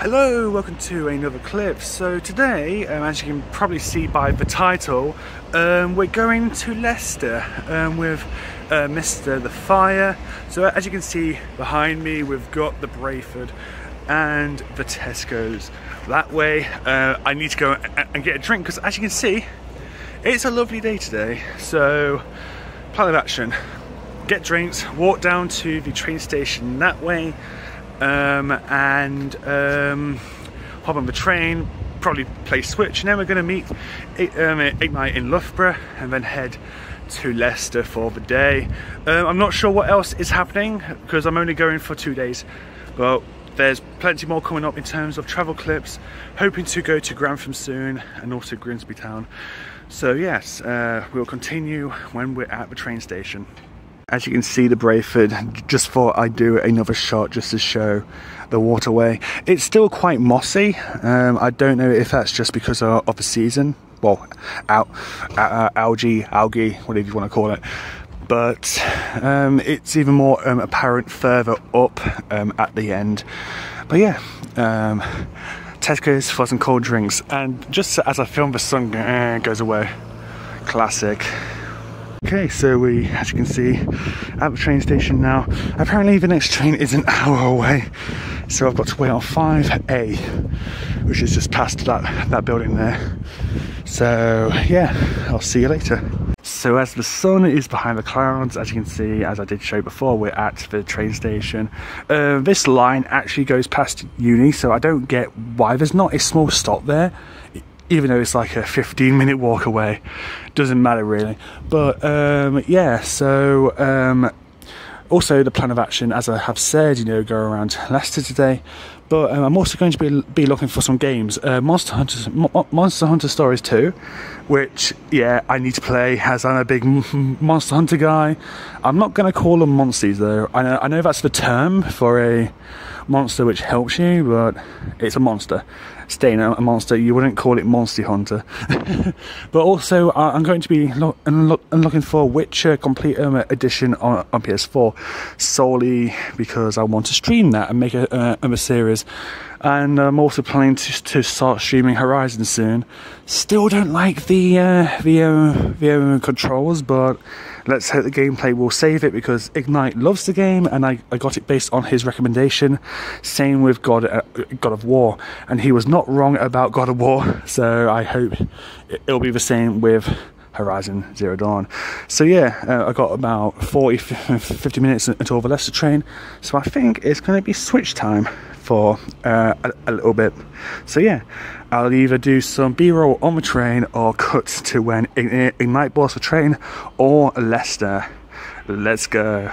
Hello, welcome to another clip. So today, um, as you can probably see by the title, um, we're going to Leicester um, with uh, Mr. The Fire. So as you can see behind me, we've got the Brayford and the Tesco's. That way, uh, I need to go and get a drink because as you can see, it's a lovely day today. So, plan of action, get drinks, walk down to the train station that way, um, and um, hop on the train, probably play Switch, and then we're going to meet um, Igknight in Loughborough and then head to Leicester for the day. Um, I'm not sure what else is happening because I'm only going for two days, but there's plenty more coming up in terms of travel clips. Hoping to go to Grantham soon and also Grimsby Town. So yes, uh, we'll continue when we're at the train station. As you can see the Brayford, just thought I'd do another shot just to show the waterway. It's still quite mossy. Um, I don't know if that's just because of, of the season. Well, al uh, algae, algae, whatever you want to call it. But um, it's even more um, apparent further up um, at the end. But yeah, um, Tesco's for some cold drinks. And just as I film, the sun uh, goes away. Classic. Okay, so we, as you can see, at the train station now. Apparently the next train is an hour away, so I've got to wait on 5A, which is just past that, that building there. So yeah, I'll see you later. So as the sun is behind the clouds, as you can see, as I did show before, we're at the train station. Uh, this line actually goes past uni, so I don't get why there's not a small stop there even though it's like a 15 minute walk away doesn't matter really. But um, yeah so um, also the plan of action as i have said you know go around leicester today. But um, i'm also going to be, be looking for some games. Uh, monster hunter Mo monster hunter stories 2 which yeah i need to play. As i'm a big monster hunter guy. I'm not going to call them monsters though. I know, I know that's the term for a monster which helps you but it's a monster staying a monster, you wouldn't call it Monster Hunter. but also, I'm going to be lo look looking for Witcher Complete um, Edition on, on, PS4 solely because I want to stream that and make a, uh, a series. And I'm also planning to, to start streaming Horizon soon. Still don't like the uh, the, uh, the uh, controls, but let's hope the gameplay will save it because Igknight loves the game and I, I got it based on his recommendation. Same with God, uh, God of War, and he was not wrong about God of War, so I hope it'll be the same with Horizon Zero Dawn. So yeah, uh, I got about 40, 50 minutes until the Leicester train, so I think it's going to be switch time for uh, a, a, little bit. So yeah, I'll either do some B-roll on the train or cut to when Igknight boards the train or Leicester. Let's go.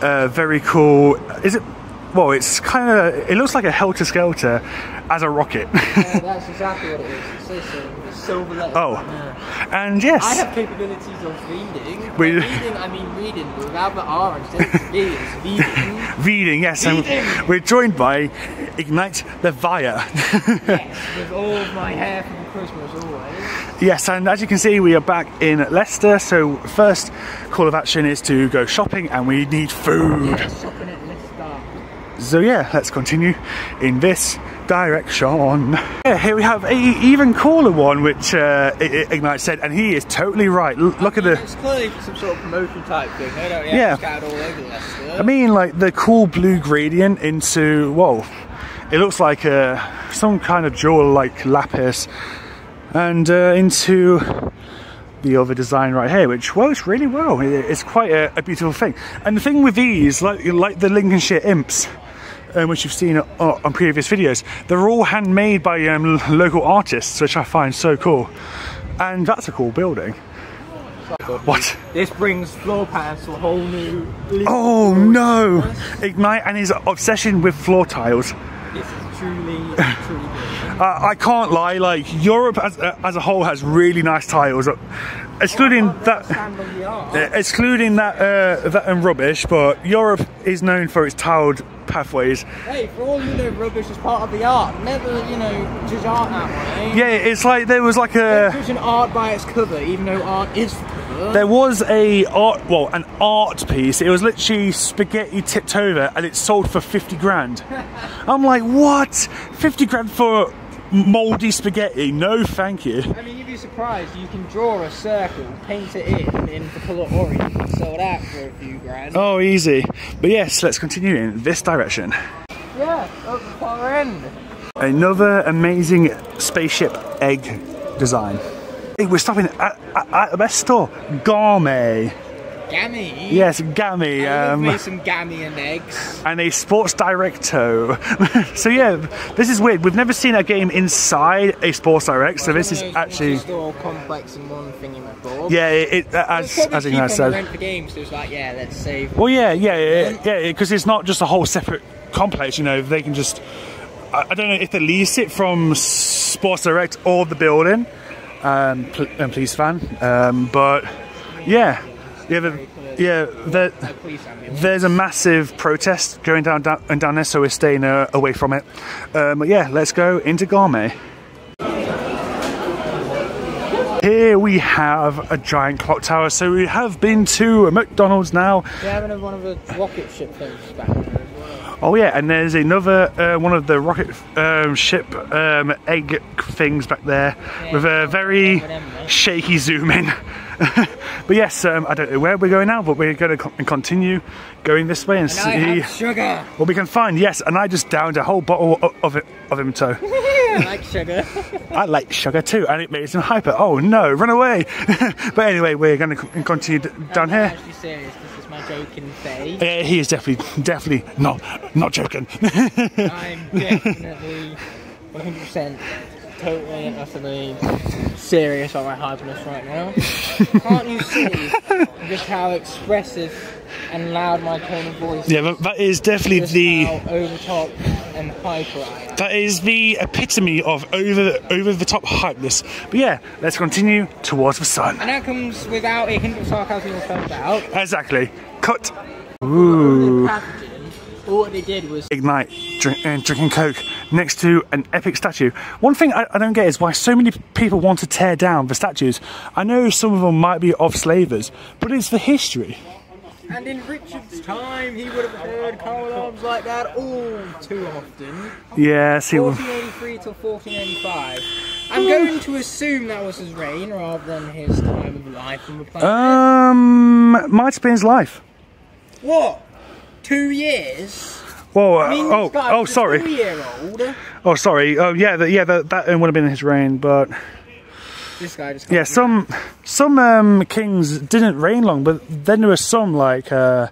Uh, very cool. Is it? Well, it's kind of. It looks like a helter skelter as a rocket. yeah, that's exactly what it is. It's, it's uh, silver letters. Oh, uh, and yes. I have capabilities of reading. We, reading, I mean reading, without the R instead reading. reading, yes. And we're joined by Igknight the Fire. yes, with all of my hair from Christmas always. Yes, and as you can see, we are back in Leicester. So, first call of action is to go shopping, and we need food. Yeah, shopping at Leicester. So, yeah, let's continue in this direction. Yeah, here we have a even cooler one, which uh, Igknight said, and he is totally right. L look I mean, at the. It's clearly some sort of promotion type thing. Don't yeah. all. I mean, like the cool blue gradient into whoa, it looks like uh, some kind of jewel like lapis and uh, into the other design right here, which works really well. It's quite a, a, beautiful thing. And the thing with these, like like the Lincolnshire Imps, um, which you've seen on previous videos, they're all handmade by um, local artists, which I find so cool. And that's a cool building. What? This brings floor pans to a whole new. Oh no! Igknight and his obsession with floor tiles. This is truly, truly uh, I can't lie, like Europe as, uh, as a whole has really nice tiles. Uh, excluding oh, that, uh, excluding that, uh, that and rubbish, but Europe is known for its tiled pathways. Hey, for all you know, rubbish is part of the art. Never, you know, judge art that way. Yeah, it's like there was like a. Judge an art by its cover, even though art is the cover. There was a art, well, an art piece. It was literally spaghetti tipped over, and it sold for fifty grand. I'm like, what? Fifty grand for mouldy spaghetti? No, thank you. I mean, you'd be surprised. You can draw a circle, paint it in in the colour orange, and sell that for a few grand. Oh, easy. But yes, let's continue in this direction. Yeah, up the far end. Another amazing spaceship egg design. Hey, we're stopping at, at, at the best store, Gourmet. Gammy. Yes, Gammy. Um, me some gammy and eggs. and a sports directo. so yeah, this is weird. We've never seen a game inside a sports direct, so this is actually complex in one yeah, it, it, as as Igknight said. Rent for games, so it's like, yeah, let's save. Well, yeah, yeah, yeah, yeah, because it's not just a whole separate complex. You know, they can just. I, I don't know if they lease it from Sports Direct or the building. Um, pl- um, please, fan. Um, but yeah, yeah, the, yeah. The. There's a massive protest going down and down there, so we're staying uh, away from it. Um, but yeah, let's go into Gourmet. Here we have a giant clock tower. So we have been to a McDonald's now. They're having one of the rocket ship things back there well. Oh yeah, and there's another uh, one of the rocket um, ship um, egg things back there with a very shaky zoom in. but yes, um, I don't know where we're going now, but we're going to co- continue going this way and, And I see what we can find. Yes, and I just downed a whole bottle o- of it of him too. I like sugar. I like sugar too, and it makes him hyper. Oh no, run away! but anyway, we're going to continue down here. actually serious. This is my joking face. Uh, he is definitely, definitely not, not joking. I'm definitely 100% totally and utterly serious about my hyperness right now. Can't you see just how expressive and loud my tone of voice is? yeah, but that is definitely Just the. how over top and hyper I am. That is the epitome of over over the top hypeness. But yeah, let's continue towards the sun. And that comes without a hint of sarcasm or self doubt. Exactly. Cut. Ooh. All they did was Igknight drink, uh, drinking Coke next to an epic statue. One thing I, I don't get is why so many people want to tear down the statues. I know some of them might be of slavers, but it's the history. And in Richard's time, he would have heard coral arms like that all too often. Yeah, see, well, 1483 till 1485. I'm going to assume that was his reign rather than his time of life on the planet. um, might have been his life. what? Two years? Whoa, I mean, oh, oh, a sorry. Oh, sorry. Oh, yeah, the, yeah, that, that would have been his reign, but This guy just. yeah, some some um, kings didn't reign long, but then there were some like uh,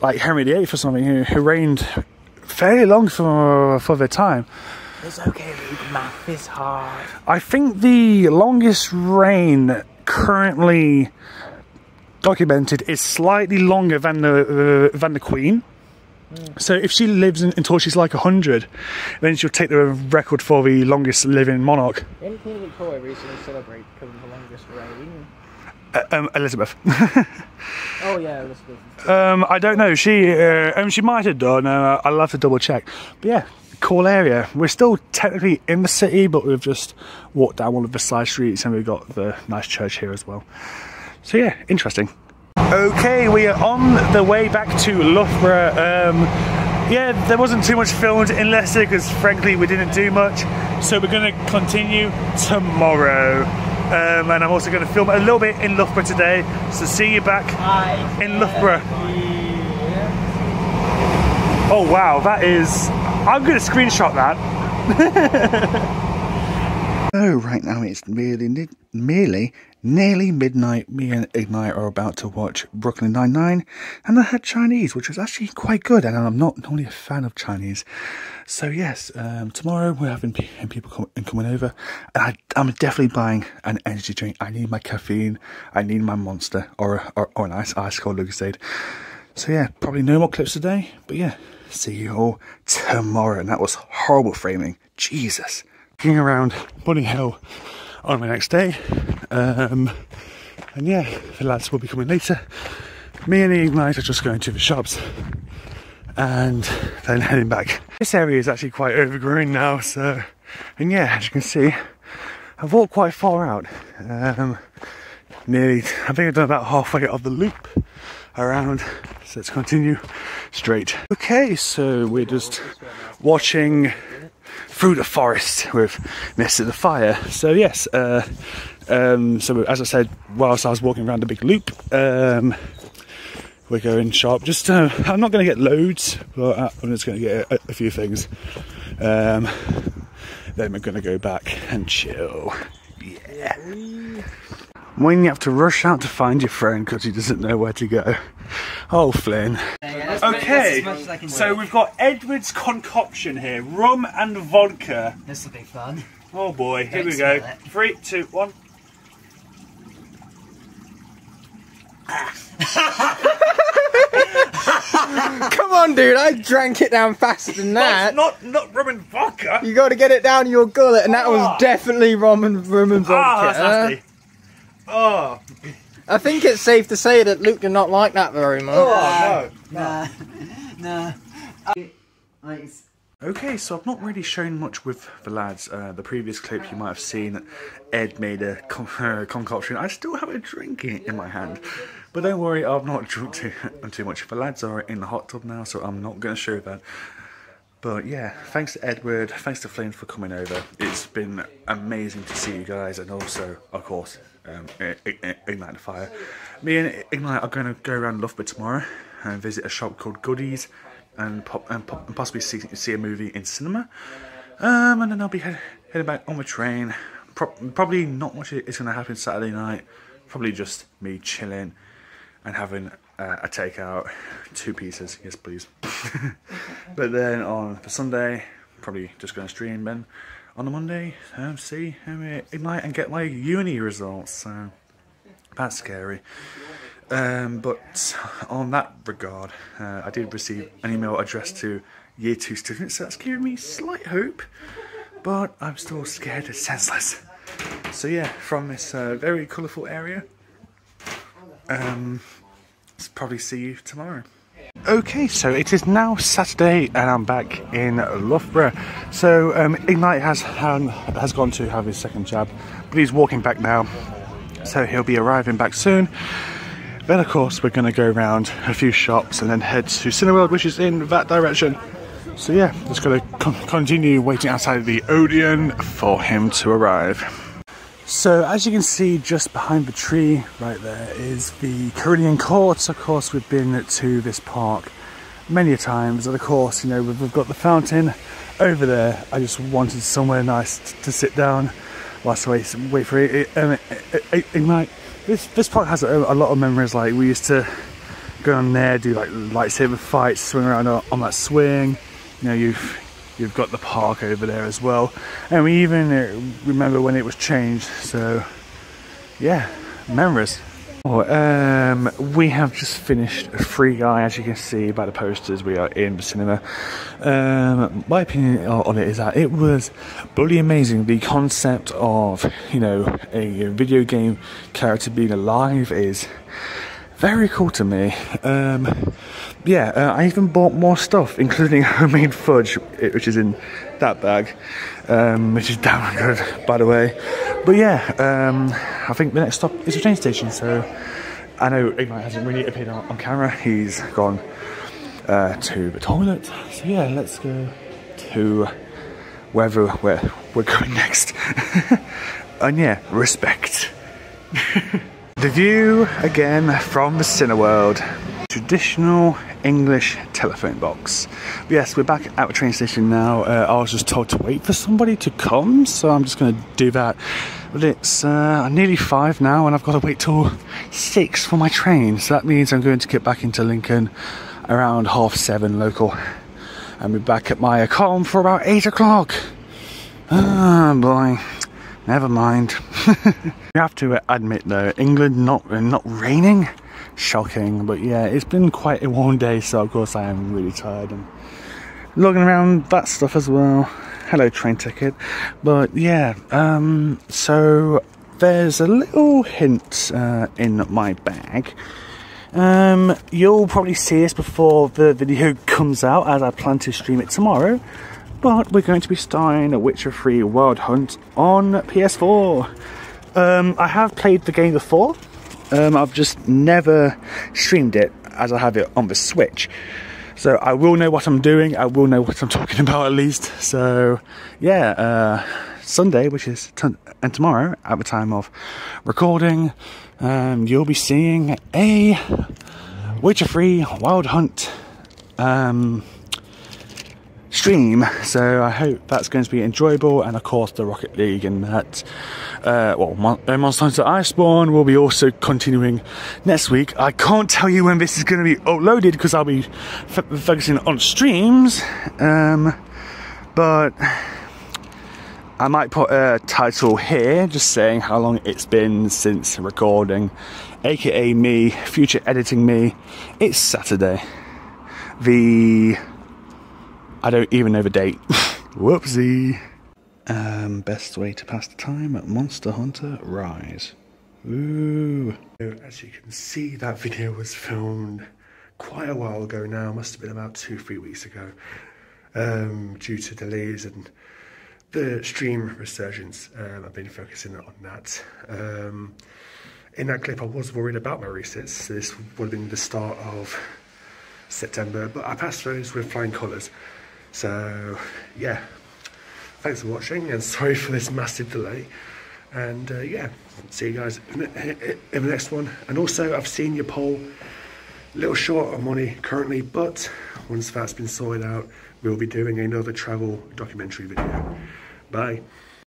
like Henry VIII or something who, who reigned fairly long for for their time. It's okay, Luke. Math is hard. I think the longest reign currently documented is slightly longer than the uh, than the Queen. So if she lives until she's like hundred, then she'll take the record for the longest living monarch, Didn't Queen Victoria recently celebrate becoming the longest reign? uh, um, Elizabeth. Oh yeah, Elizabeth. um, I don't know. She uh, um, she might have done. Uh, I'll have to double check. But yeah, cool area. We're still technically in the city, but we've just walked down one of the side streets, and we've got the nice church here as well. So yeah, interesting. Okay, we are on the way back to Loughborough. Um, yeah, there wasn't too much filmed in Leicester because frankly we didn't do much. So we're going to continue tomorrow. Um, and I'm also going to film a little bit in Loughborough today. So see you back in Loughborough. Oh wow, that is. I'm going to screenshot that. oh, right now it's merely, ni- merely nearly midnight. Me and Igknight are about to watch Brooklyn Nine Nine, and I had Chinese, which was actually quite good. And I'm not normally a fan of Chinese, so yes, um, tomorrow we're having people com- coming over, and I, I'm definitely buying an energy drink. I need my caffeine. I need my Monster or or, or an ice ice cold Lucozade. So yeah, probably no more clips today, but yeah, see you all tomorrow. And that was horrible framing. Jesus. Looking around Bunny Hill on my next day. Um, and yeah, the lads will be coming later. Me and Igknight are just going to the shops and then heading back. This area is actually quite overgrown now, so, and yeah, as you can see, I've walked quite far out. Um, nearly, I think I've done about halfway of the loop around. So let's continue straight. Okay, so we're just watching through the forest with Mr. the Fire. So yes, uh, um, so as I said, whilst I was walking around the big loop, um, we're going sharp. Just uh, I'm not going to get loads, but uh, I'm just going to get a, a, few things. Um, then we're going to go back and chill. Yeah. When you have to rush out to find your friend because he doesn't know where to go. Oh, Flynn. Okay, so we've got Edward's concoction here rum and vodka. This will be fun. Oh boy, here Don't we go. Three, two, one. Come on, dude! I drank it down faster than that. not not rum and vodka. You got to get it down your gullet, and that oh. was ah. definitely rum and rum and vodka. Ah, that's nasty. Oh. I think it's safe to say that Luke did not like that very much. Oh no, no, no. no. Okay, so I've not really shown much with the lads. Uh, the previous clip you might have seen Ed made a con uh, concoction. I still have a drink in, in my hand. But don't worry, I've not drunk too, too much. The lads are in the hot tub now, so I'm not going to show that. But yeah, thanks to Edward, thanks to Flynn for coming over. It's been amazing to see you guys, and also, of course, um, Igknight the Fire. Me and Igknight are going to go around Loughborough tomorrow and visit a shop called Goodies and, pop, and, pop, and possibly see, see a movie in cinema. Um, and then I'll be head, heading back on the train. Pro probably not much is going to happen Saturday night. Probably just me chilling and having uh, take out two pizzas, yes please. but then on the Sunday, probably just going to stream. Then on the Monday, um, see, um, Igknight and get my uni results. So that's scary. Um, but on that regard, uh, I did receive an email addressed to year two students, so that's giving me slight hope, but I'm still scared and senseless. So yeah, from this uh, very colourful area, um, probably see you tomorrow. Okay, so it is now Saturday and I'm back in Loughborough. So um, Igknight has um, has gone to have his second jab, but he's walking back now, so he'll be arriving back soon. Then, of course, we're going to go around a few shops and then head to Cineworld, which is in that direction. So, yeah, just going to con continue waiting outside the Odeon for him to arrive. So, as you can see, just behind the tree right there is the Carillon Courts. Of course, we've been to this park many a times, and of course, you know, we've got the fountain over there. I just wanted somewhere nice to sit down whilst I wait, wait for it, it, um, Igknight this this park has a, a, lot of memories. Like we used to go on there, do like lightsaber fights, swing around on, on that swing. You know, you've you've got the park over there as well, and we even uh, remember when it was changed. So, yeah, memories. Oh, um, we have just finished a Free Guy, as you can see by the posters. We are in the cinema. Um, my opinion on it is that it was bloody amazing. The concept of you know a video game character being alive is very cool to me. Um, yeah, uh, I even bought more stuff, including homemade fudge, which is in that bag, um, which is damn good, by the way. But yeah, um, I think the next stop is a train station. So I know Igknight hasn't really appeared on, on camera. He's gone uh, to the toilet. So yeah, let's go to wherever where we're going next. and yeah, respect. the view again from the Cineworld. Traditional English telephone box. But yes, we're back at the train station now. Uh, I was just told to wait for somebody to come, so I'm just going to do that. But it's uh, nearly five now, and I've got to wait till six for my train. So that means I'm going to get back into Lincoln around half seven local, and be back at my column for about eight o'clock. Ah, boy. Never mind. you have to admit though, England not not raining shocking. But yeah, it's been quite a warm day, so of course I am really tired and looking around that stuff as well. Hello, train ticket. But yeah, um, so there's a little hint uh, in my bag. Um, you'll probably see this before the video comes out, as I plan to stream it tomorrow. But we're going to be starting a Witcher 3 Wild Hunt on PS4. Um, I have played the game before, Um, I've just never streamed it as I have it on the Switch. So I will know what I'm doing. I will know what I'm talking about at least. So yeah, uh, Sunday, which is t- and tomorrow at the time of recording, um, you'll be seeing a Witcher 3 Wild Hunt um, stream. So I hope that's going to be enjoyable, and of course the Rocket League and that. Uh, well, Mon- uh, Monster Hunter Iceborne will be also continuing next week. I can't tell you when this is going to be uploaded because I'll be f- focusing on streams. Um, but I might put a title here, just saying how long it's been since recording, aka me, future editing me. It's Saturday. The I don't even know the date. Whoopsie. Um, best way to pass the time at Monster Hunter Rise. Ooh. As you can see, that video was filmed quite a while ago now. Must have been about two, three weeks ago. Um, due to delays and the stream resurgence, um, I've been focusing on that. Um, in that clip, I was worried about my resets. This would have been the start of September, but I passed those with flying colours. So, yeah, thanks for watching and sorry for this massive delay. And uh, yeah, see you guys in the, in the next one. And also, I've seen your poll, a little short of money currently, but once that's been sorted out, we'll be doing another travel documentary video. Bye.